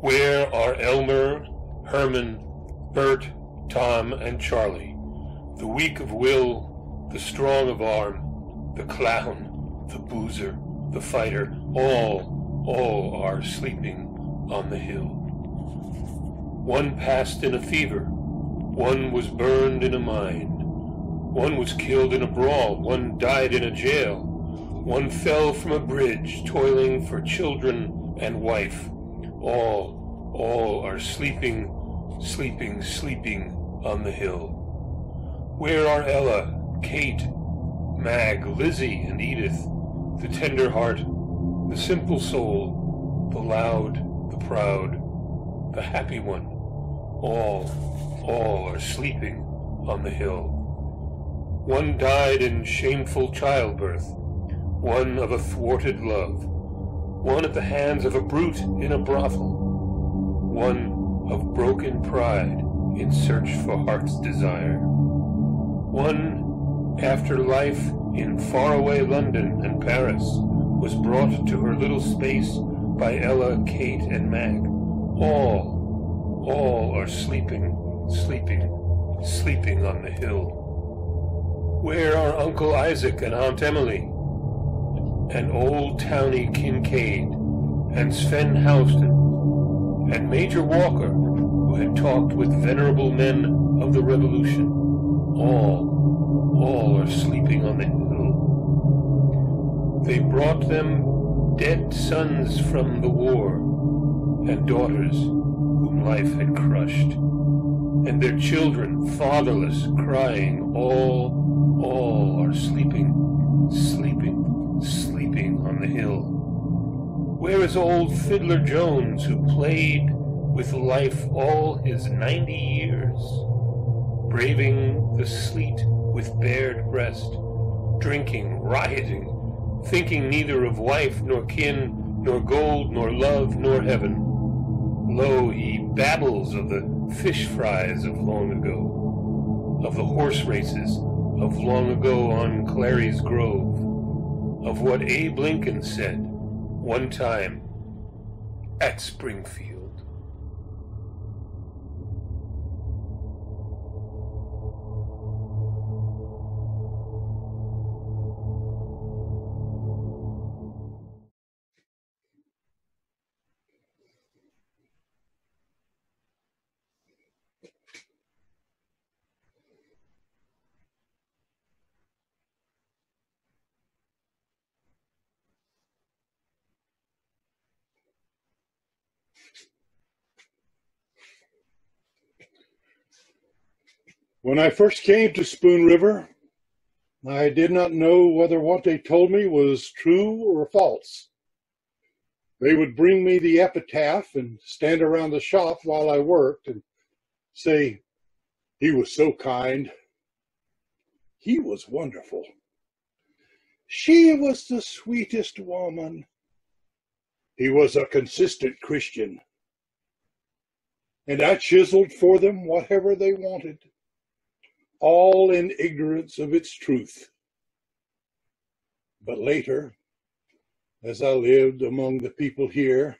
Where are Elmer, Herman, Bert, Tom, and Charlie? The weak of will, the strong of arm, the clown, the boozer, the fighter, all, all are sleeping on the hill. One passed in a fever, one was burned in a mine, one was killed in a brawl, one died in a jail, one fell from a bridge, toiling for children and wife. All, all are sleeping, sleeping, sleeping on the hill. Where are Ella, Kate, Mag, Lizzie, and Edith, the tender heart, the simple soul, the loud, the proud, the happy one? All, all are sleeping on the hill. One died in shameful childbirth, one of a thwarted love, one at the hands of a brute in a brothel, one of broken pride in search for heart's desire. One, after life in faraway London and Paris, was brought to her little space by Ella, Kate, and Mag. All, all are sleeping, sleeping, sleeping on the hill. Where are Uncle Isaac and Aunt Emily? And old Towny Kincaid, and Sven Houston, and Major Walker, who had talked with venerable men of the Revolution? All, all are sleeping on the hill. They brought them dead sons from the war, and daughters whom life had crushed, and their children fatherless, crying, all, all are sleeping, sleeping, sleeping on the hill. Where is old Fiddler Jones, who played with life all his ninety years? braving the sleet with bared breast, drinking, rioting, thinking neither of wife nor kin, nor gold, nor love, nor heaven. Lo, he babbles of the fish fries of long ago, of the horse races of long ago on Clary's Grove, of what Abe Lincoln said one time at Springfield. When I first came to Spoon River, I did not know whether what they told me was true or false. They would bring me the epitaph and stand around the shop while I worked and say, He was so kind. He was wonderful. She was the sweetest woman. He was a consistent Christian. And I chiseled for them whatever they wanted all in ignorance of its truth. But later, as I lived among the people here,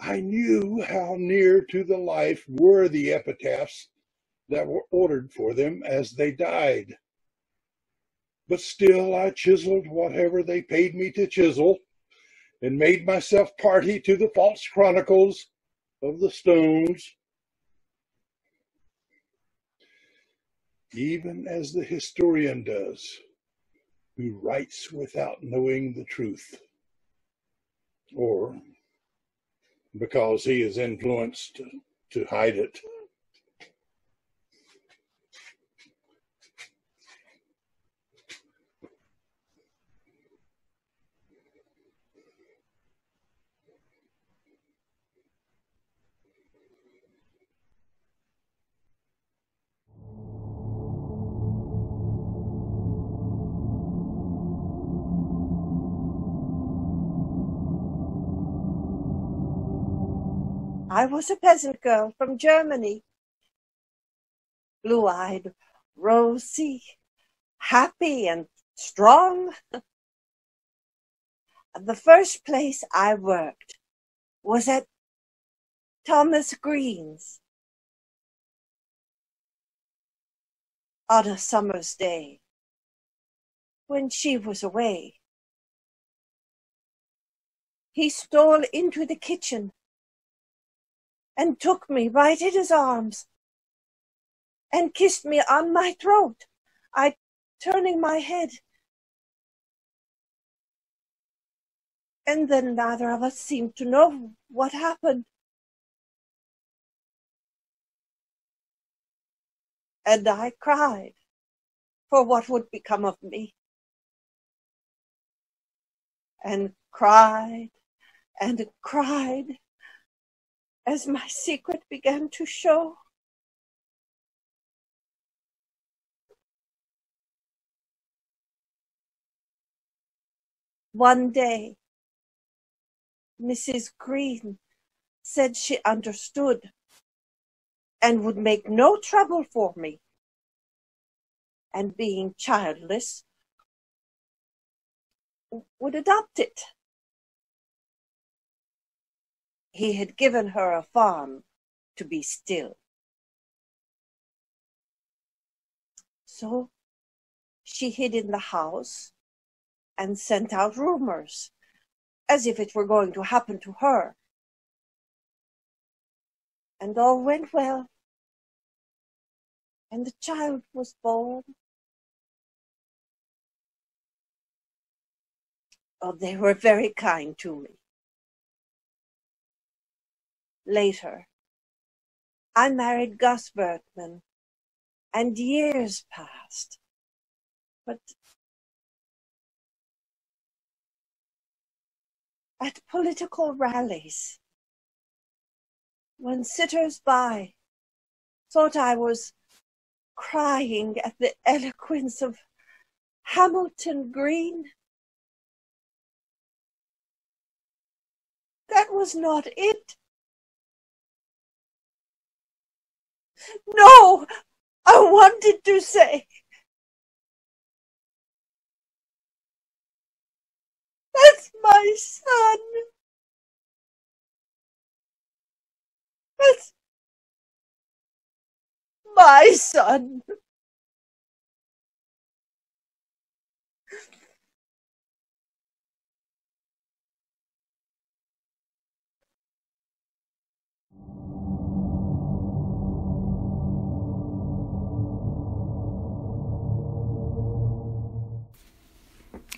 I knew how near to the life were the epitaphs that were ordered for them as they died. But still I chiseled whatever they paid me to chisel and made myself party to the false chronicles of the stones even as the historian does, who writes without knowing the truth, or because he is influenced to, hide it. I was a peasant girl from Germany. Blue eyed, rosy, happy, and strong. the first place I worked was at Thomas Greene's on a summer's day when she was away. He stole into the kitchen and took me right in his arms and kissed me on my throat. I turning my head. And then neither of us seemed to know what happened. And I cried for what would become of me. And cried and cried as my secret began to show. One day, Mrs. Greene said she understood and would make no trouble for me. And being childless, would adopt it. He had given her a farm to be still. So she hid in the house and sent out rumors as if it were going to happen to her. And all went well. And the child was born. Oh, they were very kind to me. Later, I married Gus Wertman, and years passed. But at political rallies, when sitters by thought I was crying at the eloquence of Hamilton Greene, that was not it. No, I wanted to say That's my son. That's my son.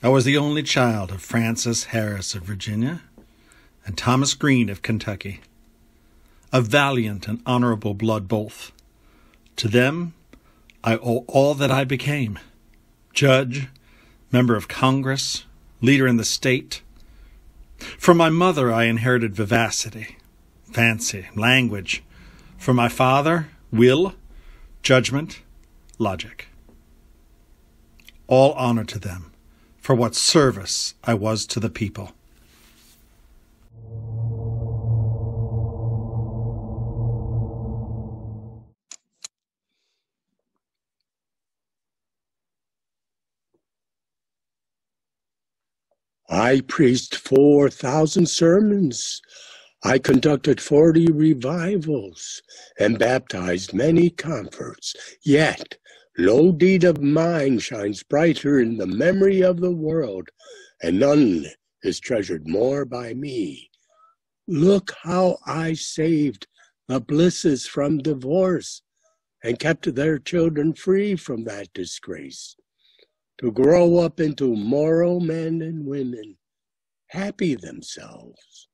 I was the only child of Frances Harris of Virginia and Thomas Greene of Kentucky, of valiant and honorable blood both. To them I owe all that I became judge, member of Congress, leader in the state. From my mother I inherited vivacity, fancy, language. From my father, will, judgment, logic. All honor to them for what service I was to the people. I preached 4,000 sermons. I conducted 40 revivals and baptized many converts. Yet no deed of mine shines brighter in the memory of the world, and none is treasured more by me. Look how I saved the Blisses from divorce and kept their children free from that disgrace to grow up into moral men and women, happy themselves,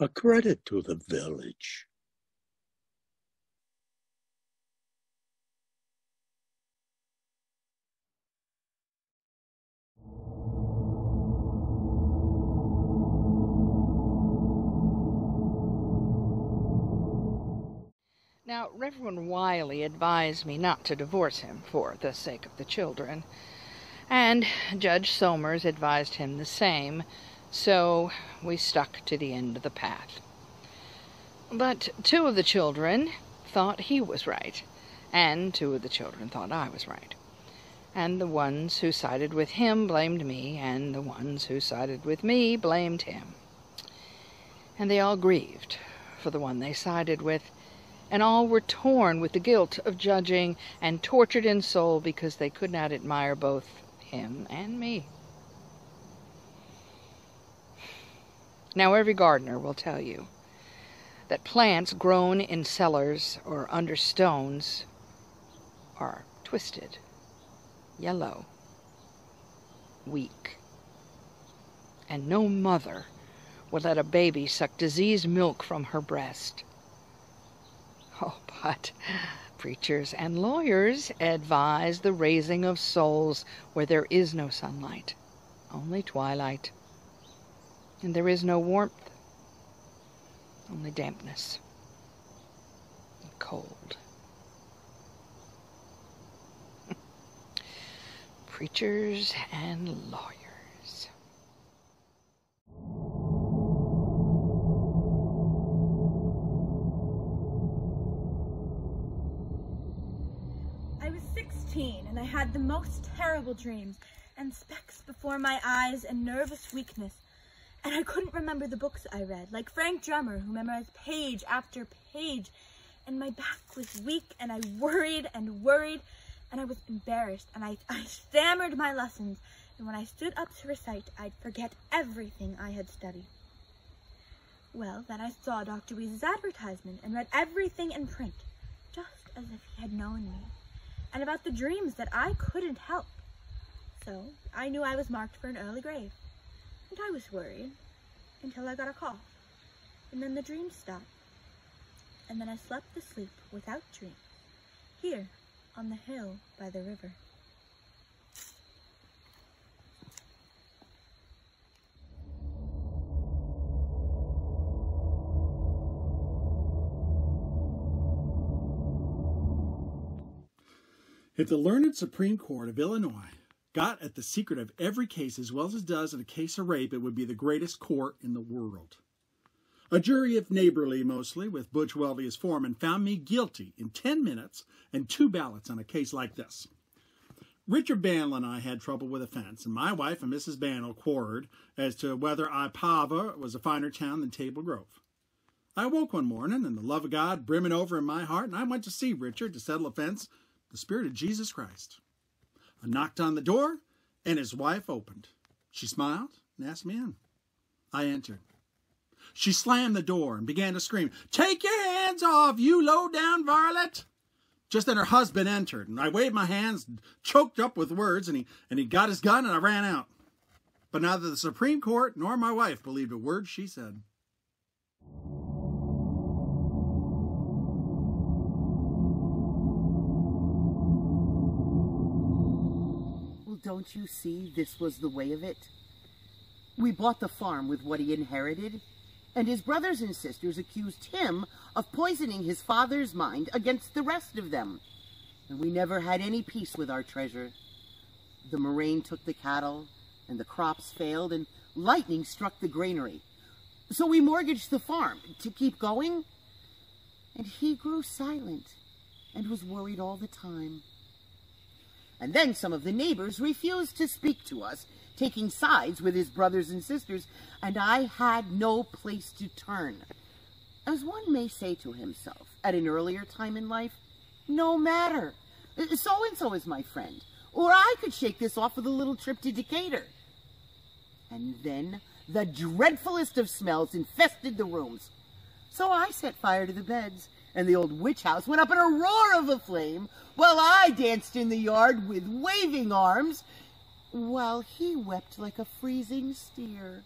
a credit to the village. Now, Reverend Wiley advised me not to divorce him for the sake of the children and Judge Somers advised him the same, so we stuck to the end of the path. But two of the children thought he was right, and two of the children thought I was right. And the ones who sided with him blamed me, and the ones who sided with me blamed him. And they all grieved, for the one they sided with, and all were torn with the guilt of judging and tortured in soul because they could not admire both him and me. Now, every gardener will tell you that plants grown in cellars or under stones are twisted, yellow, weak, and no mother would let a baby suck diseased milk from her breast. Oh, but preachers and lawyers advise the raising of souls where there is no sunlight, only twilight and there is no warmth, only dampness and cold. Preachers and lawyers. The most terrible dreams and specks before my eyes and nervous weakness and I couldn't remember the books I read, like Frank Drummer, who memorized page after page. And my back was weak, and I worried and worried, and I was embarrassed, and I, I stammered my lessons. And when I stood up to recite, I'd forget everything I had studied. Well, then I saw Dr. Weese's advertisement and read everything in print, just as if he had known me, and about the dreams that I couldn't help. So I knew I was marked for an early grave. And I was worried until I got a cough. And then the dreams stopped. And then I slept the sleep without dreams, here on the hill by the river. If the learned Supreme Court of Illinois got at the secret of every case as well as it does in a case of rape, it would be the greatest court in the world. A jury of neighborly mostly, with Butch Weldy as foreman, found me guilty in 10 minutes and two ballots on a case like this. Richard Bandle and I had trouble with a fence, and my wife and Mrs. Bandle quarreled as to whether Ipava was a finer town than Table Grove. I woke one morning, and the love of God brimming over in my heart, and I went to see Richard to settle a fence, the Spirit of Jesus Christ. I knocked on the door, and his wife opened. She smiled and asked me in. I entered. She slammed the door and began to scream, Take your hands off, you low down varlet! Just then her husband entered, and I waved my hands, choked up with words, and he, and he got his gun, and I ran out. But neither the Supreme Court nor my wife believed a word she said. Don't you see this was the way of it? We bought the farm with what he inherited, and his brothers and sisters accused him of poisoning his father's mind against the rest of them. And we never had any peace with our treasure. The murrain took the cattle, and the crops failed, and lightning struck the granary. So we mortgaged the farm to keep going. And he grew silent and was worried all the time. And then some of the neighbors refused to speak to us, taking sides with his brothers and sisters, and I had no place to turn. As one may say to himself at an earlier time in life, no matter, so-and-so is my friend, or I could shake this off with a little trip to Decatur. And then the dreadfulest of smells infested the rooms. So I set fire to the beds and the old witch house went up in a roar of a flame while I danced in the yard with waving arms while he wept like a freezing steer.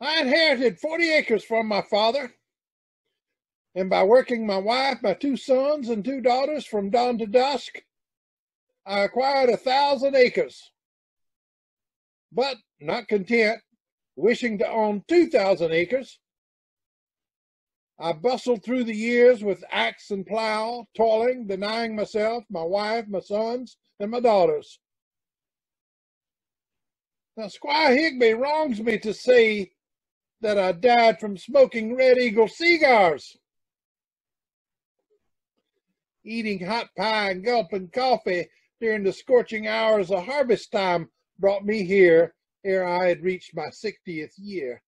I inherited 40 acres from my father, and by working my wife, my two sons, and two daughters from dawn to dusk, I acquired a thousand acres. But not content, wishing to own 2,000 acres, I bustled through the years with axe and plow, toiling, denying myself, my wife, my sons, and my daughters. Now, Squire Higbee wrongs me to say that I died from smoking Red Eagle cigars, eating hot pie and gulping coffee during the scorching hours of harvest time brought me here ere I had reached my sixtieth year.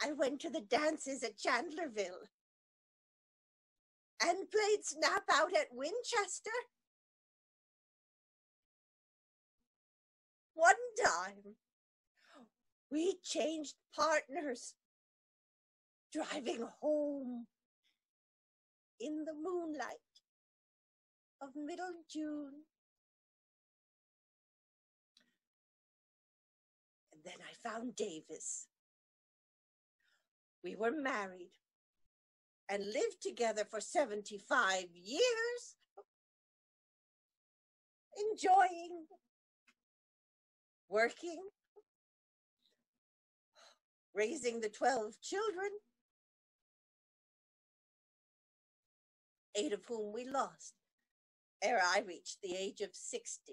I went to the dances at Chandlerville and played snap out at Winchester. Time, we changed partners, driving home in the moonlight of middle June. And then I found Davis. We were married and lived together for 75 years, enjoying, working, raising the 12 children, eight of whom we lost ere I reached the age of 60.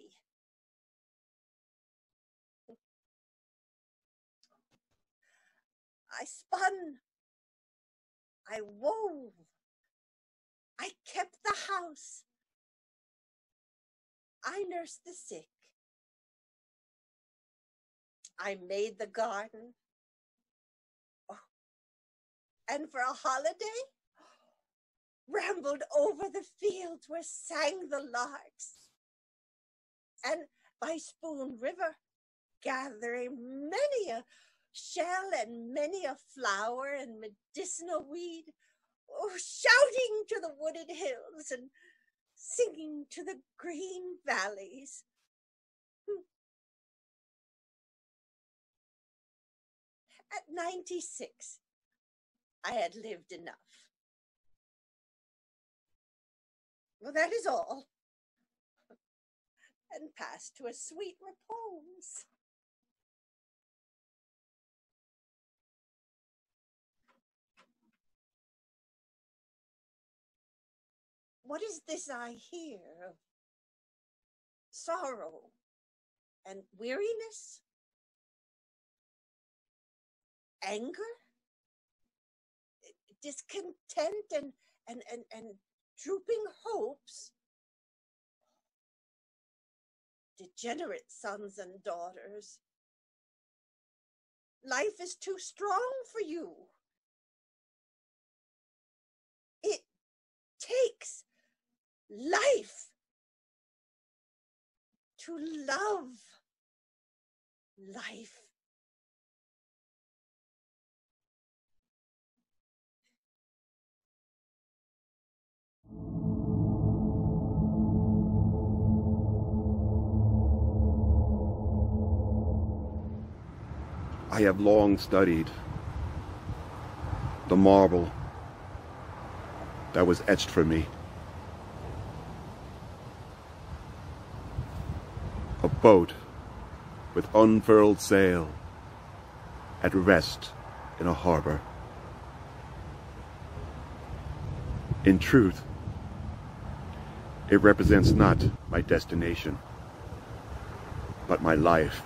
I spun. I wove. I kept the house. I nursed the sick. I made the garden. Oh, And for a holiday, rambled over the fields where sang the larks. And by Spoon River, gathering many a shell and many a flower and medicinal weed, oh, shouting to the wooded hills and singing to the green valleys. At 96, I had lived enough. Well, that is all. And passed to a sweet repose. What is this I hear sorrow and weariness? Anger? Discontent and, and, and, and drooping hopes? Degenerate sons and daughters. Life is too strong for you. It takes life to love life. I have long studied the marble that was etched for me. A boat with unfurled sail at rest in a harbor. In truth, it represents not my destination, but my life.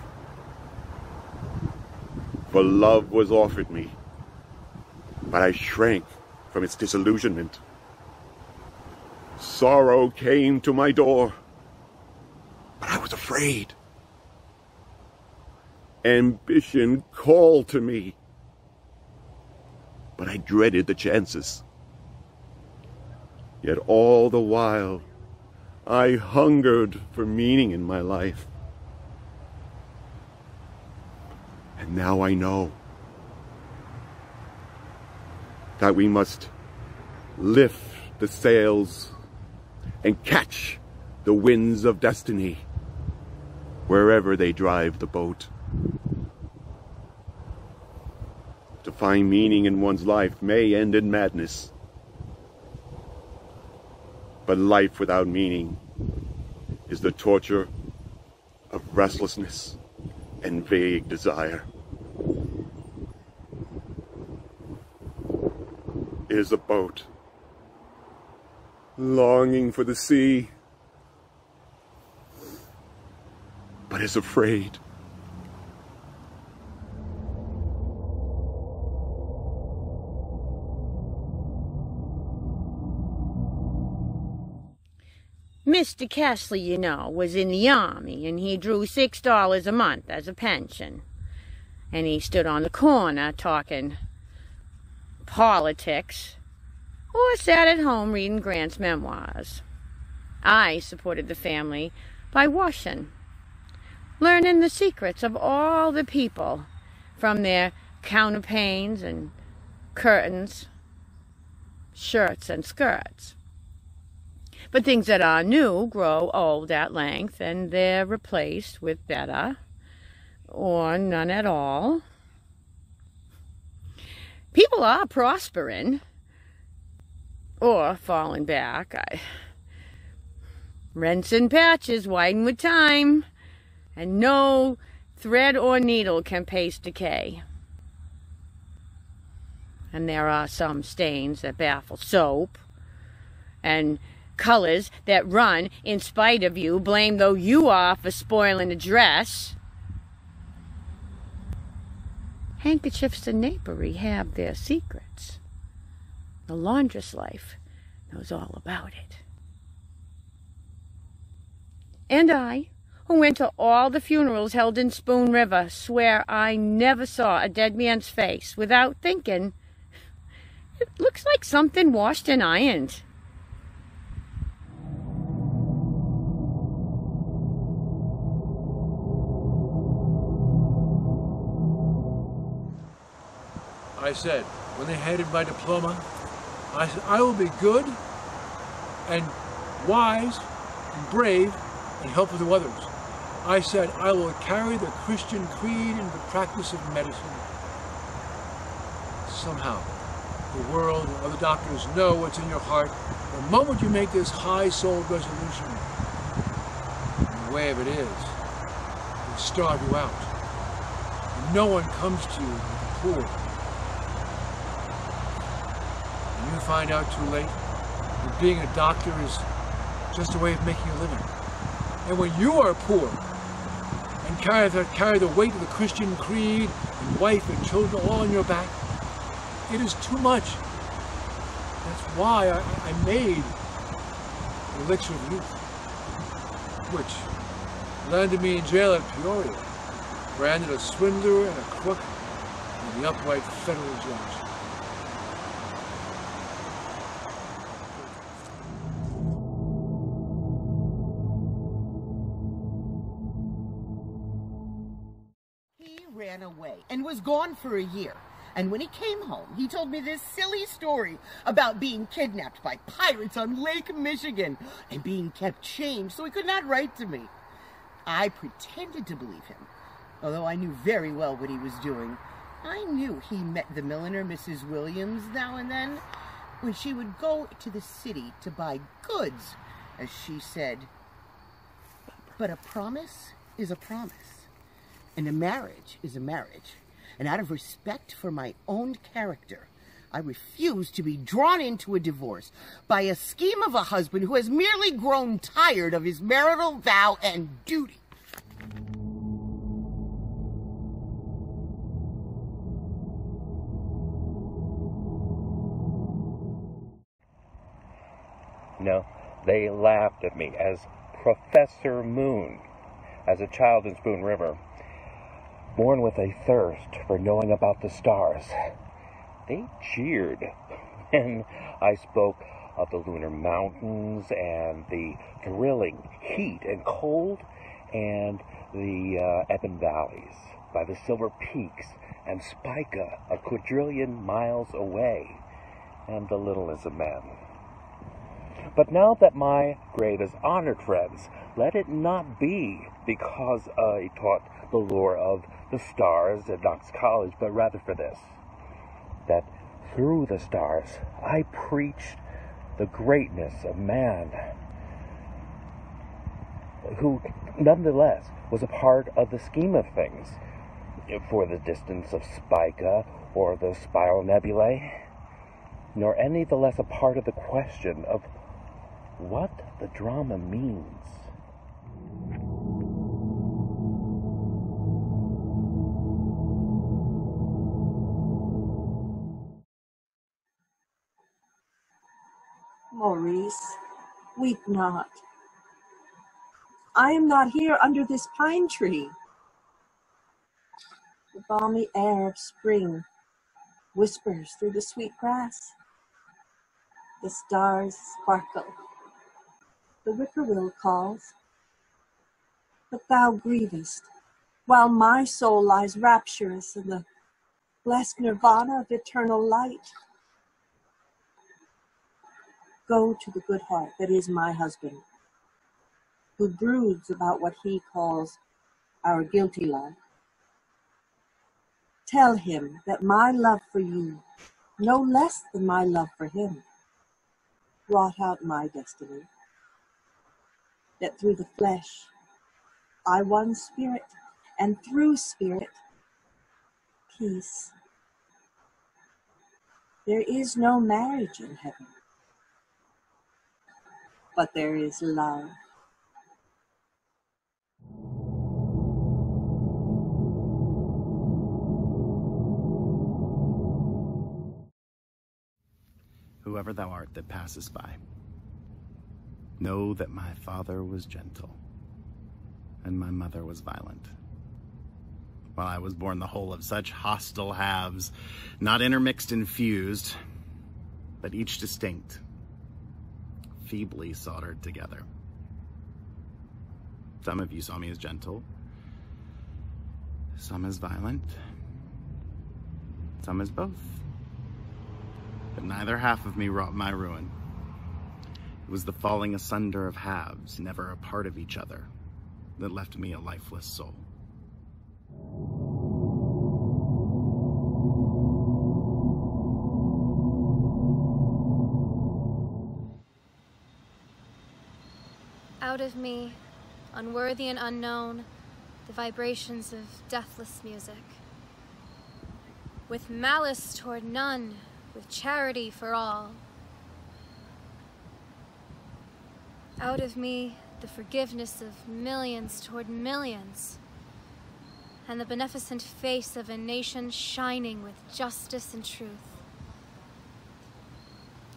For love was offered me, but I shrank from its disillusionment. Sorrow came to my door, but I was afraid. Ambition called to me, but I dreaded the chances. Yet all the while, I hungered for meaning in my life. And now I know that we must lift the sails and catch the winds of destiny wherever they drive the boat. To find meaning in one's life may end in madness, but life without meaning is the torture of restlessness and vague desire. Is a boat, longing for the sea, but is afraid. Mr. Kessler, you know, was in the army, and he drew six dollars a month as a pension. And he stood on the corner talking politics, or sat at home reading Grant's memoirs. I supported the family by washing, learning the secrets of all the people, from their counterpanes and curtains, shirts and skirts. But things that are new grow old at length, and they're replaced with better, or none at all. People are prospering, or falling back. I... Rents and patches widen with time, and no thread or needle can pace decay. And there are some stains that baffle soap, and colors that run in spite of you, blame though you are for spoiling a dress. Handkerchiefs and napery have their secrets. The laundress life knows all about it. And I, who went to all the funerals held in Spoon River, swear I never saw a dead man's face without thinking, it looks like something washed and ironed. I said, when they handed my diploma, I said, I will be good and wise and brave and helpful to others. I said, I will carry the Christian creed into the practice of medicine. Somehow, the world and other doctors know what's in your heart. The moment you make this high-souled resolution, the way of it is, they starve you out. No one comes to you poor. And you find out too late that being a doctor is just a way of making a living. And when you are poor and carry the, carry the weight of the Christian creed and wife and children all on your back, it is too much. That's why I, I made the Elixir of Youth, which landed me in jail at Peoria, branded a swindler and a crook and the upright federal judge. For a year. And when he came home, he told me this silly story about being kidnapped by pirates on Lake Michigan and being kept chained so he could not write to me. I pretended to believe him, although I knew very well what he was doing. I knew he met the milliner, Mrs. Williams, now and then, when she would go to the city to buy goods, as she said. But a promise is a promise. And a marriage is a marriage. And out of respect for my own character, I refuse to be drawn into a divorce by a scheme of a husband who has merely grown tired of his marital vow and duty. No, they laughed at me as Professor Moon as a child in Spoon River born with a thirst for knowing about the stars. They cheered when I spoke of the lunar mountains and the thrilling heat and cold and the uh, ebon valleys by the silver peaks and Spica a quadrillion miles away and the littlest a man. But now that my grave is honored, friends, let it not be because I taught the lore of the stars at Knox College, but rather for this that through the stars I preached the greatness of man, who nonetheless was a part of the scheme of things for the distance of Spica or the spiral nebulae, nor any the less a part of the question of what the drama means. Weep not. I am not here under this pine tree. The balmy air of spring whispers through the sweet grass. The stars sparkle. The whippoorwill calls. But thou grievest, while my soul lies rapturous in the blessed nirvana of eternal light. Go to the good heart that is my husband, who broods about what he calls our guilty love. Tell him that my love for you, no less than my love for him, wrought out my destiny. That through the flesh I won spirit, and through spirit, peace. There is no marriage in heaven, but there is love. whoever thou art that passest by. Know that my father was gentle, and my mother was violent. While I was born the whole of such hostile halves, not intermixed and fused, but each distinct, feebly soldered together. Some of you saw me as gentle, some as violent, some as both but neither half of me wrought my ruin. It was the falling asunder of halves, never a part of each other, that left me a lifeless soul. Of me, unworthy and unknown, the vibrations of deathless music. With malice toward none, with charity for all. Out of me, the forgiveness of millions toward millions, and the beneficent face of a nation shining with justice and truth.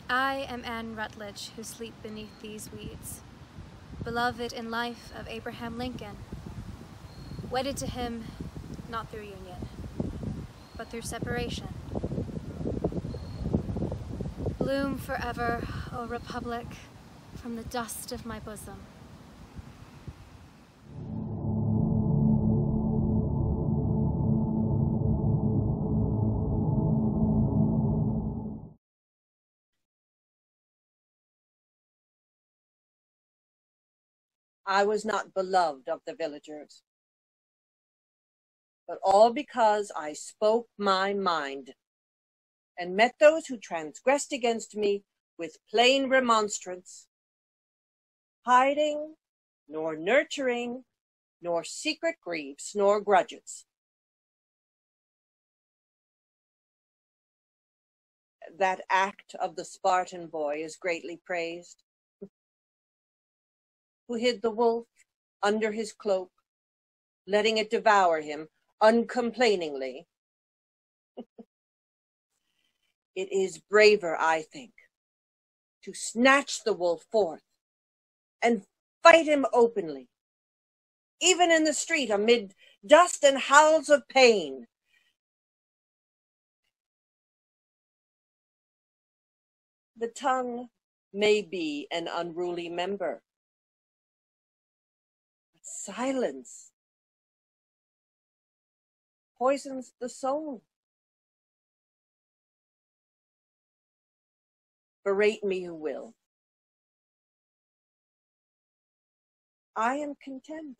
I am Anne Rutledge, who sleep beneath these weeds, beloved in life of Abraham Lincoln, wedded to him not through union, but through separation. Bloom forever, O Republic, from the dust of my bosom. I was not beloved of the villagers, but all because I spoke my mind and met those who transgressed against me with plain remonstrance, hiding, nor nurturing, nor secret griefs, nor grudges. That act of the Spartan boy is greatly praised, who hid the wolf under his cloak, letting it devour him uncomplainingly it is braver, I think, to snatch the wolf forth and fight him openly, even in the street amid dust and howls of pain. The tongue may be an unruly member. Silence poisons the soul. Berate me who will. I am content.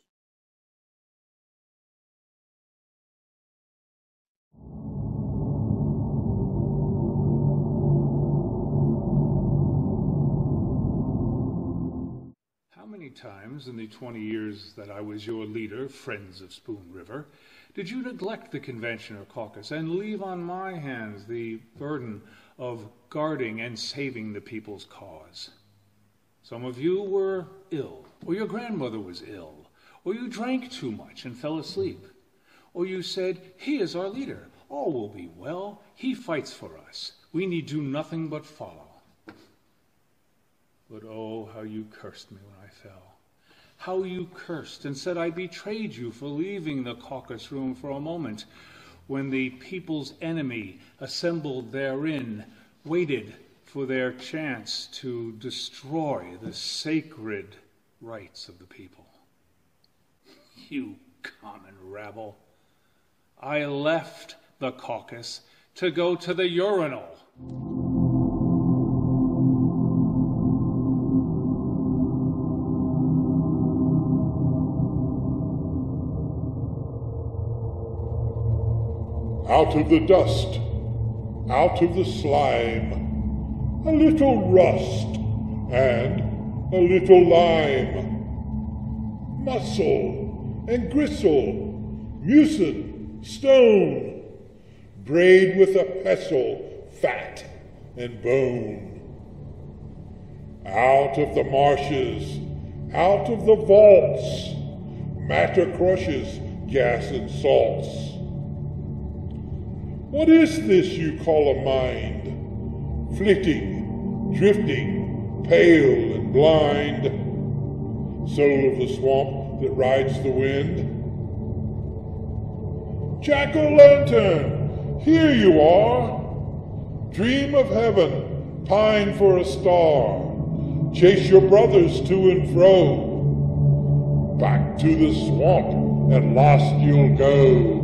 How many times in the 20 years that I was your leader, Friends of Spoon River, did you neglect the convention or caucus and leave on my hands the burden of guarding and saving the people's cause. Some of you were ill, or your grandmother was ill, or you drank too much and fell asleep, or you said, He is our leader. All will be well. He fights for us. We need do nothing but follow. But oh, how you cursed me when I fell. How you cursed and said I betrayed you for leaving the caucus room for a moment when the people's enemy assembled therein waited for their chance to destroy the sacred rights of the people. You common rabble. I left the caucus to go to the urinal. Out of the dust, out of the slime, a little rust and a little lime, muscle and gristle, mucin, stone, brayed with a pestle, fat and bone. Out of the marshes, out of the vaults, matter crushes gas and salts. What is this you call a mind? Flitting, drifting, pale and blind, soul of the swamp that rides the wind. Jack o' lantern, here you are. Dream of heaven, pine for a star. Chase your brothers to and fro. Back to the swamp, at last you'll go.